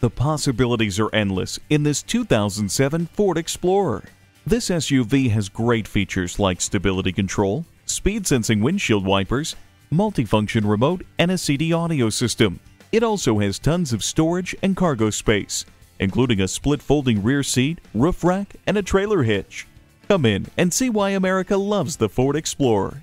The possibilities are endless in this 2007 Ford Explorer. This SUV has great features like stability control, speed sensing windshield wipers, multifunction remote, and a CD audio system. It also has tons of storage and cargo space, including a split folding rear seat, roof rack, and a trailer hitch. Come in and see why America loves the Ford Explorer.